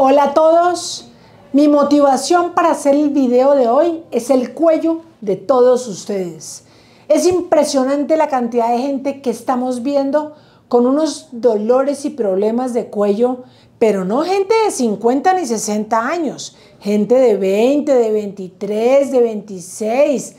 Hola a todos, mi motivación para hacer el video de hoy es el cuello de todos ustedes. Es impresionante la cantidad de gente que estamos viendo con unos dolores y problemas de cuello, pero no gente de 50 ni 60 años, gente de 20, de 23, de 26.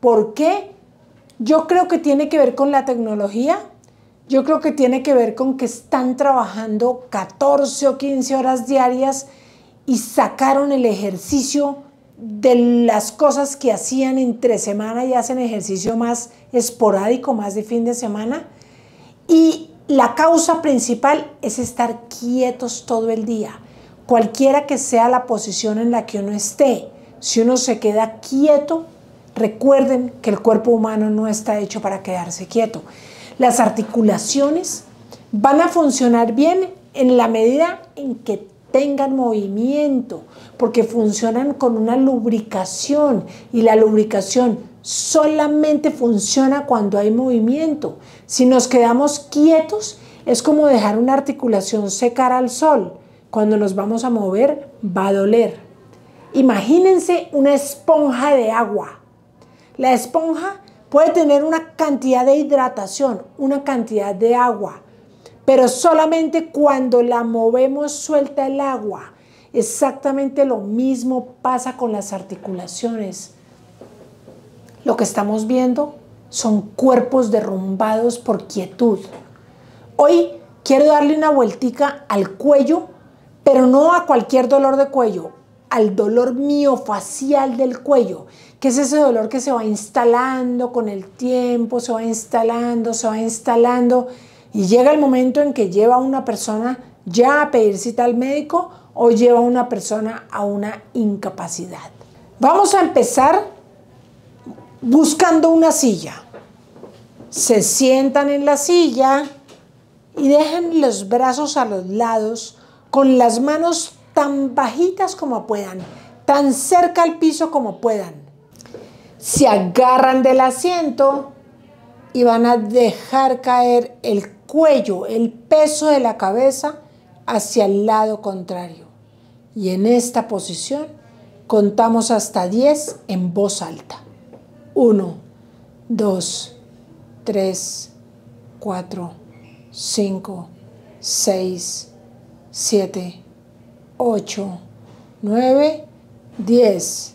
¿Por qué? Yo creo que tiene que ver con la tecnología, yo creo que tiene que ver con que están trabajando 14 o 15 horas diarias y sacaron el ejercicio de las cosas que hacían entre semana y hacen ejercicio más esporádico, más de fin de semana. Y la causa principal es estar quietos todo el día, cualquiera que sea la posición en la que uno esté. Si uno se queda quieto, recuerden que el cuerpo humano no está hecho para quedarse quieto. Las articulaciones van a funcionar bien en la medida en que tengan movimiento, porque funcionan con una lubricación y la lubricación solamente funciona cuando hay movimiento. Si nos quedamos quietos, es como dejar una articulación secar al sol. Cuando nos vamos a mover, va a doler. Imagínense una esponja de agua. La esponja puede tener una cantidad de hidratación, una cantidad de agua, pero solamente cuando la movemos suelta el agua. Exactamente lo mismo pasa con las articulaciones. Lo que estamos viendo son cuerpos derrumbados por quietud. Hoy quiero darle una vueltica al cuello, pero no a cualquier dolor de cuello, al dolor miofacial del cuello, que es ese dolor que se va instalando con el tiempo, se va instalando, se va instalando y llega el momento en que lleva a una persona ya a pedir cita al médico o lleva a una persona a una incapacidad. Vamos a empezar buscando una silla. Se sientan en la silla y dejan los brazos a los lados con las manos tan bajitas como puedan, tan cerca al piso como puedan se agarran del asiento y van a dejar caer el cuello, el peso de la cabeza hacia el lado contrario. Y en esta posición contamos hasta 10 en voz alta. 1, 2, 3, 4, 5, 6, 7, 8, 9, 10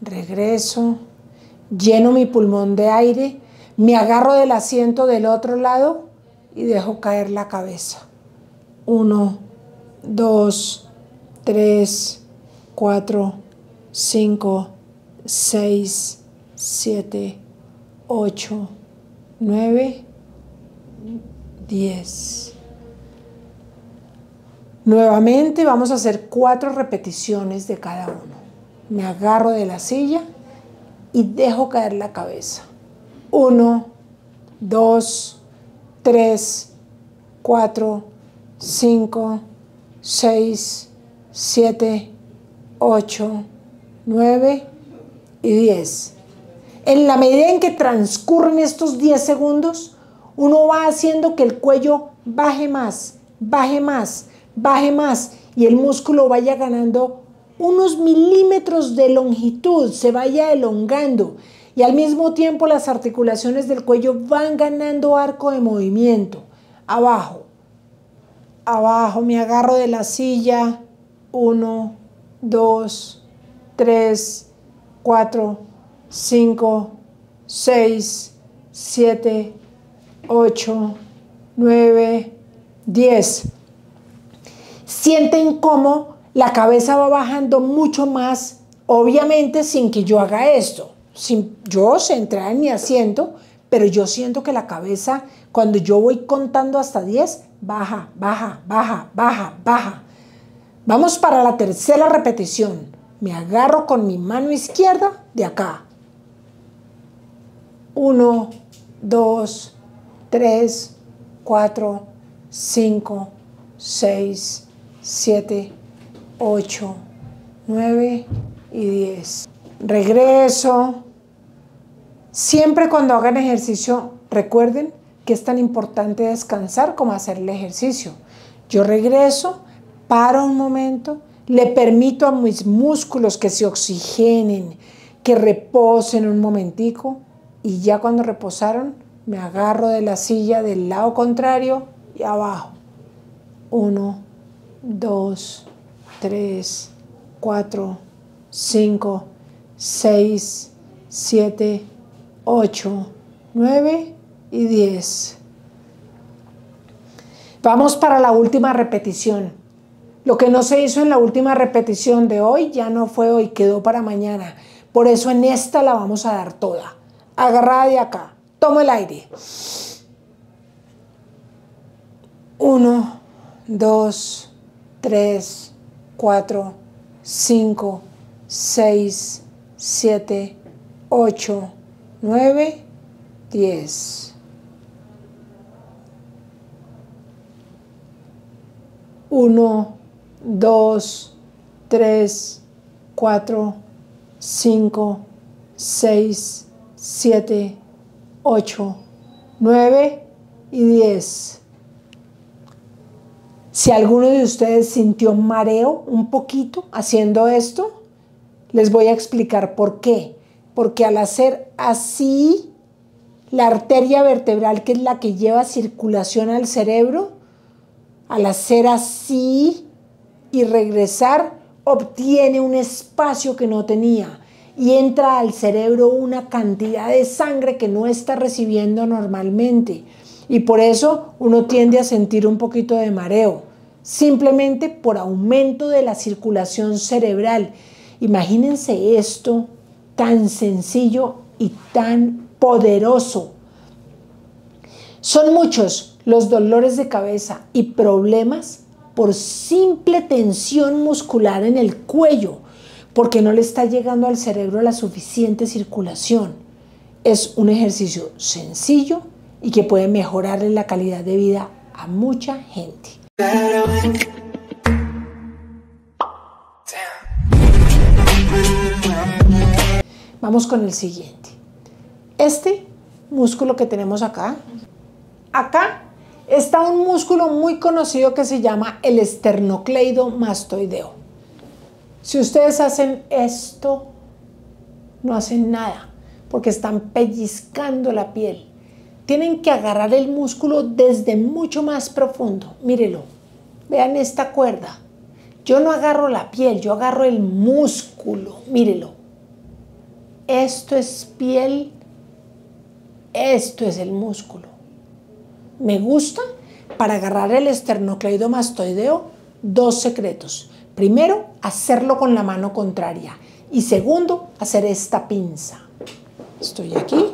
regreso, lleno mi pulmón de aire, me agarro del asiento del otro lado y dejo caer la cabeza. Uno, dos, tres, cuatro, cinco, seis, siete, ocho, nueve, diez. Nuevamente vamos a hacer cuatro repeticiones de cada uno me agarro de la silla y dejo caer la cabeza. Uno, dos, tres, cuatro, cinco, seis, siete, ocho, nueve y diez. En la medida en que transcurren estos 10 segundos, uno va haciendo que el cuello baje más, baje más, baje más y el músculo vaya ganando unos milímetros de longitud, se vaya elongando y al mismo tiempo las articulaciones del cuello van ganando arco de movimiento. Abajo, abajo, me agarro de la silla. Uno, dos, tres, cuatro, cinco, seis, siete, ocho, nueve, diez. Sienten cómo la cabeza va bajando mucho más, obviamente sin que yo haga esto, sin yo centrar en mi asiento, pero yo siento que la cabeza, cuando yo voy contando hasta 10, baja, baja, baja, baja, baja. Vamos para la tercera repetición. Me agarro con mi mano izquierda de acá. Uno, dos, tres, cuatro, cinco, seis, siete, 8, 9 y 10. Regreso. Siempre cuando hagan ejercicio, recuerden que es tan importante descansar como hacer el ejercicio. Yo regreso, paro un momento, le permito a mis músculos que se oxigenen, que reposen un momentico y ya cuando reposaron me agarro de la silla del lado contrario y abajo. Uno, dos, tres, cuatro, cinco, seis, siete, ocho, nueve y diez. Vamos para la última repetición. Lo que no se hizo en la última repetición de hoy ya no fue hoy, quedó para mañana. Por eso en esta la vamos a dar toda. Agarrada de acá. Tomo el aire. Uno, dos, tres, cuatro, cinco, seis, siete, ocho, nueve, diez. Uno, dos, tres, cuatro, cinco, seis, siete, ocho, nueve y diez. Si alguno de ustedes sintió mareo un poquito haciendo esto, les voy a explicar por qué. Porque al hacer así, la arteria vertebral, que es la que lleva circulación al cerebro, al hacer así y regresar, obtiene un espacio que no tenía y entra al cerebro una cantidad de sangre que no está recibiendo normalmente. Y por eso uno tiende a sentir un poquito de mareo, simplemente por aumento de la circulación cerebral. Imagínense esto tan sencillo y tan poderoso. Son muchos los dolores de cabeza y problemas por simple tensión muscular en el cuello, porque no le está llegando al cerebro la suficiente circulación. Es un ejercicio sencillo y que puede mejorarle la calidad de vida a mucha gente. Vamos con el siguiente. Este músculo que tenemos acá, acá está un músculo muy conocido que se llama el esternocleido mastoideo. Si ustedes hacen esto, no hacen nada, porque están pellizcando la piel. Tienen que agarrar el músculo desde mucho más profundo. Mírelo, vean esta cuerda. Yo no agarro la piel, yo agarro el músculo. Mírelo. Esto es piel, esto es el músculo. Me gusta para agarrar el esternocleidomastoideo dos secretos. Primero, hacerlo con la mano contraria. Y segundo, hacer esta pinza. Estoy aquí,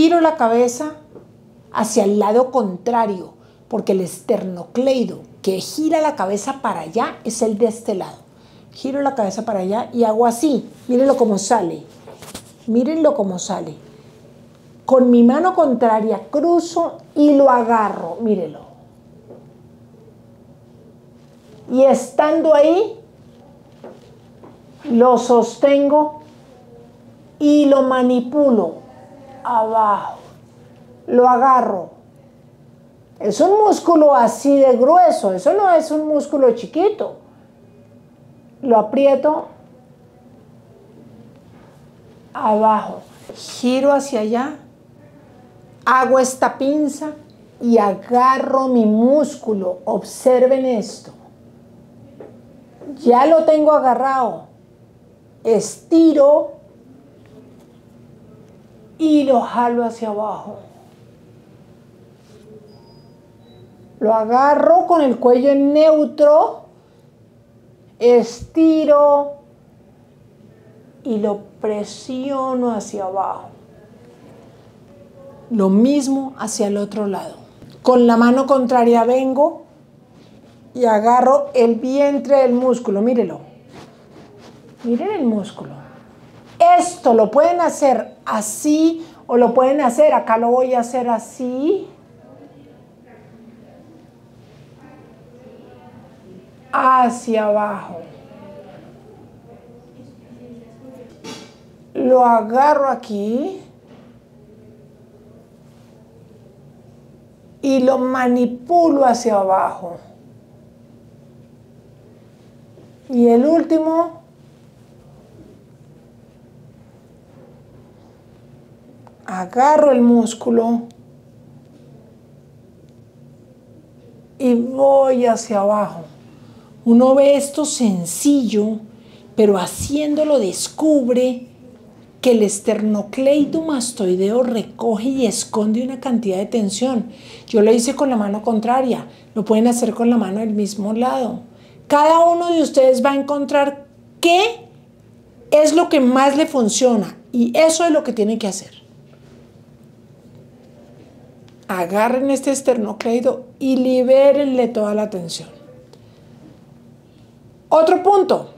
giro la cabeza hacia el lado contrario, porque el esternocleido que gira la cabeza para allá es el de este lado. Giro la cabeza para allá y hago así. Mírenlo cómo sale. Mírenlo cómo sale con mi mano contraria cruzo y lo agarro, mírelo. Y estando ahí, lo sostengo y lo manipulo abajo. Lo agarro. Es un músculo así de grueso, eso no es un músculo chiquito. Lo aprieto abajo, giro hacia allá hago esta pinza y agarro mi músculo. Observen esto. Ya lo tengo agarrado. Estiro y lo jalo hacia abajo. Lo agarro con el cuello en neutro, estiro y lo presiono hacia abajo. Lo mismo hacia el otro lado. Con la mano contraria vengo y agarro el vientre del músculo. Mírelo. Miren el músculo. Esto lo pueden hacer así o lo pueden hacer, acá lo voy a hacer así. Hacia abajo. Lo agarro aquí. y lo manipulo hacia abajo. Y el último, agarro el músculo y voy hacia abajo. Uno ve esto sencillo, pero haciéndolo descubre que el esternocleidomastoideo recoge y esconde una cantidad de tensión. Yo lo hice con la mano contraria, lo pueden hacer con la mano del mismo lado. Cada uno de ustedes va a encontrar qué es lo que más le funciona y eso es lo que tienen que hacer. Agarren este esternocleido y libérenle toda la tensión. Otro punto,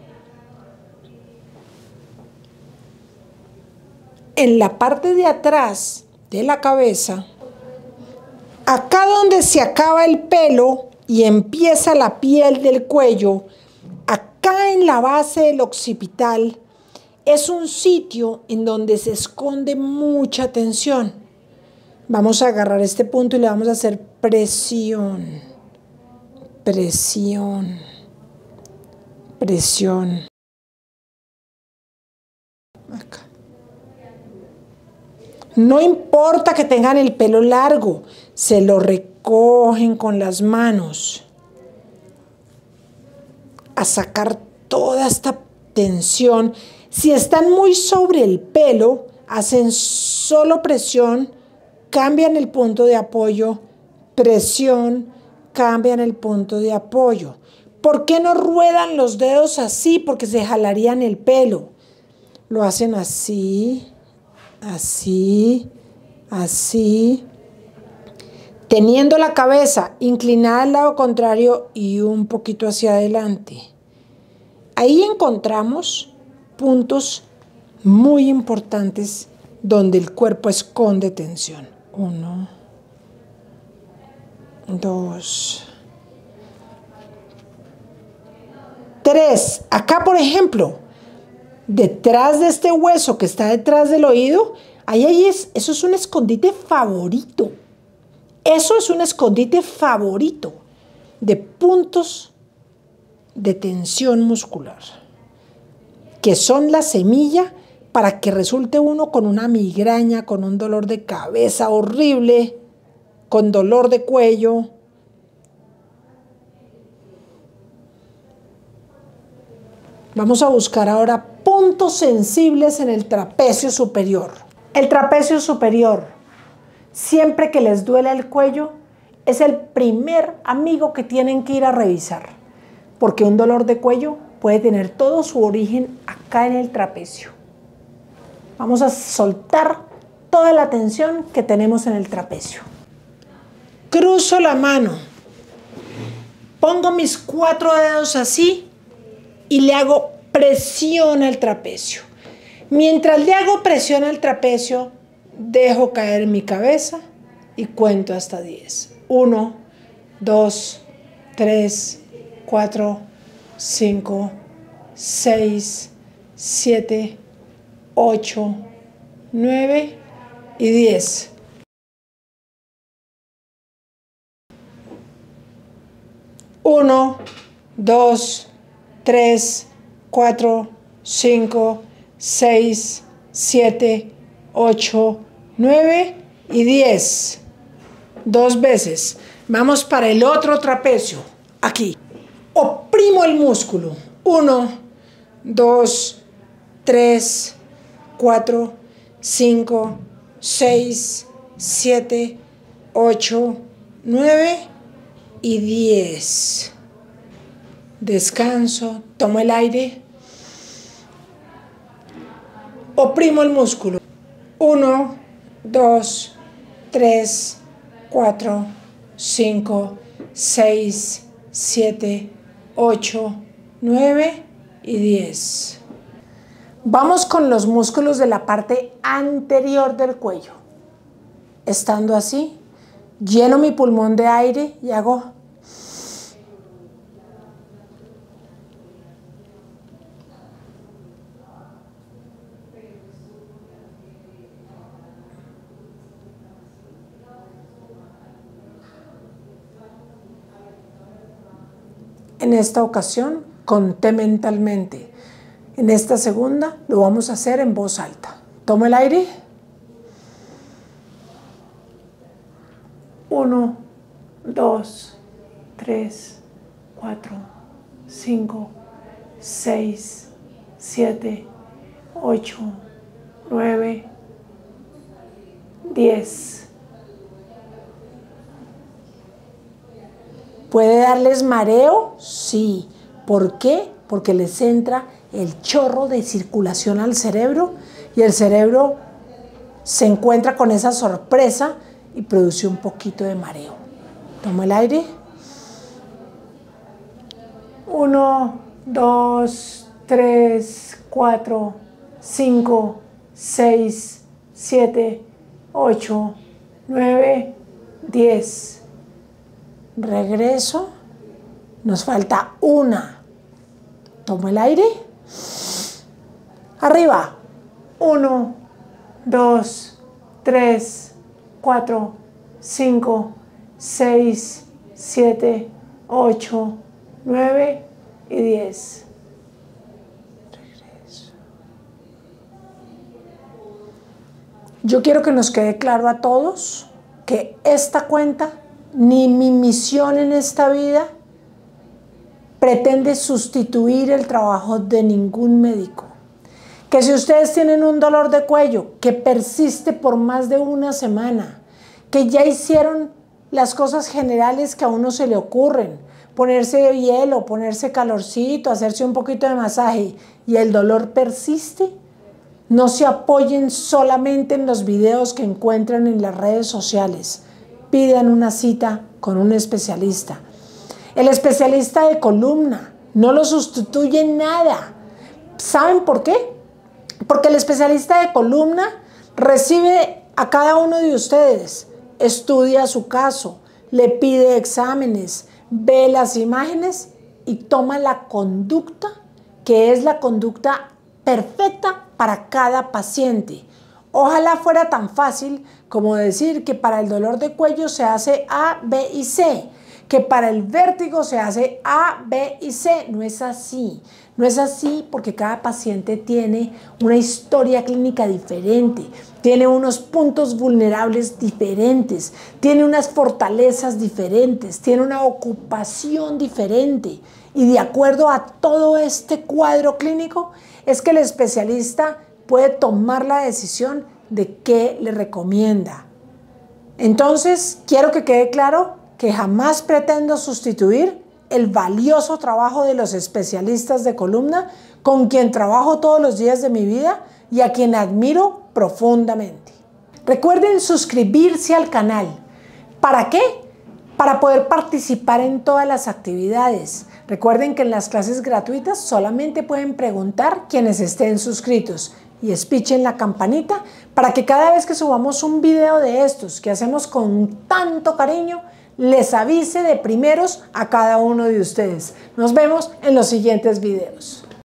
en la parte de atrás de la cabeza, acá donde se acaba el pelo y empieza la piel del cuello, acá en la base del occipital, es un sitio en donde se esconde mucha tensión. Vamos a agarrar este punto y le vamos a hacer presión, presión, presión. Acá. No importa que tengan el pelo largo, se lo recogen con las manos a sacar toda esta tensión. Si están muy sobre el pelo, hacen solo presión, cambian el punto de apoyo, presión, cambian el punto de apoyo. ¿Por qué no ruedan los dedos así? Porque se jalarían el pelo. Lo hacen así, así, así, teniendo la cabeza inclinada al lado contrario y un poquito hacia adelante. Ahí encontramos puntos muy importantes donde el cuerpo esconde tensión. Uno, dos, tres. Acá, por ejemplo, detrás de este hueso que está detrás del oído, ahí, es, eso es un escondite favorito. Eso es un escondite favorito de puntos de tensión muscular, que son la semilla para que resulte uno con una migraña, con un dolor de cabeza horrible, con dolor de cuello. Vamos a buscar ahora puntos sensibles en el trapecio superior. El trapecio superior, siempre que les duele el cuello, es el primer amigo que tienen que ir a revisar, porque un dolor de cuello puede tener todo su origen acá en el trapecio. Vamos a soltar toda la tensión que tenemos en el trapecio. Cruzo la mano, pongo mis cuatro dedos así y le hago presión al trapecio. Mientras le hago presión al trapecio, dejo caer mi cabeza y cuento hasta 10. 1, 2, 3, 4, 5, 6, 7, 8, 9 y 10. Uno, dos, tres, 4, 5, 6, 7, 8, 9 y 10. Dos veces. Vamos para el otro trapecio. Aquí. Oprimo el músculo. 1, 2, 3, 4, 5, 6, 7, 8, 9 y 10. Descanso, tomo el aire Oprimo el músculo. 1, 2, 3, 4, 5, 6, 7, 8, 9 y 10. Vamos con los músculos de la parte anterior del cuello. Estando así, lleno mi pulmón de aire y hago En esta ocasión conté mentalmente. En esta segunda lo vamos a hacer en voz alta. Toma el aire. Uno, dos, tres, cuatro, cinco, seis, siete, ocho, nueve, diez. ¿Puede darles mareo? Sí. ¿Por qué? Porque les entra el chorro de circulación al cerebro y el cerebro se encuentra con esa sorpresa y produce un poquito de mareo. Toma el aire. Uno, dos, tres, cuatro, cinco, seis, siete, ocho, nueve, diez. Regreso. Nos falta una. Tomo el aire. Arriba. Uno, dos, tres, cuatro, cinco, seis, siete, ocho, nueve y diez. Yo quiero que nos quede claro a todos que esta cuenta, ni mi misión en esta vida, pretende sustituir el trabajo de ningún médico. Que si ustedes tienen un dolor de cuello que persiste por más de una semana, que ya hicieron las cosas generales que a uno se le ocurren, ponerse hielo, ponerse calorcito, hacerse un poquito de masaje y el dolor persiste, no se apoyen solamente en los videos que encuentran en las redes sociales. Pidan una cita con un especialista. El especialista de columna no lo sustituye nada. ¿Saben por qué? Porque el especialista de columna recibe a cada uno de ustedes, estudia su caso, le pide exámenes, ve las imágenes y toma la conducta que es la conducta perfecta para cada paciente. Ojalá fuera tan fácil como decir que para el dolor de cuello se hace A, B y C que para el vértigo se hace A, B y C. No es así. No es así porque cada paciente tiene una historia clínica diferente, tiene unos puntos vulnerables diferentes, tiene unas fortalezas diferentes, tiene una ocupación diferente. Y de acuerdo a todo este cuadro clínico, es que el especialista puede tomar la decisión de qué le recomienda. Entonces, quiero que quede claro que jamás pretendo sustituir el valioso trabajo de los especialistas de columna con quien trabajo todos los días de mi vida y a quien admiro profundamente. Recuerden suscribirse al canal. ¿Para qué? Para poder participar en todas las actividades. Recuerden que en las clases gratuitas solamente pueden preguntar quienes estén suscritos y espichen la campanita para que cada vez que subamos un video de estos que hacemos con tanto cariño, les avise de primeros a cada uno de ustedes. Nos vemos en los siguientes videos.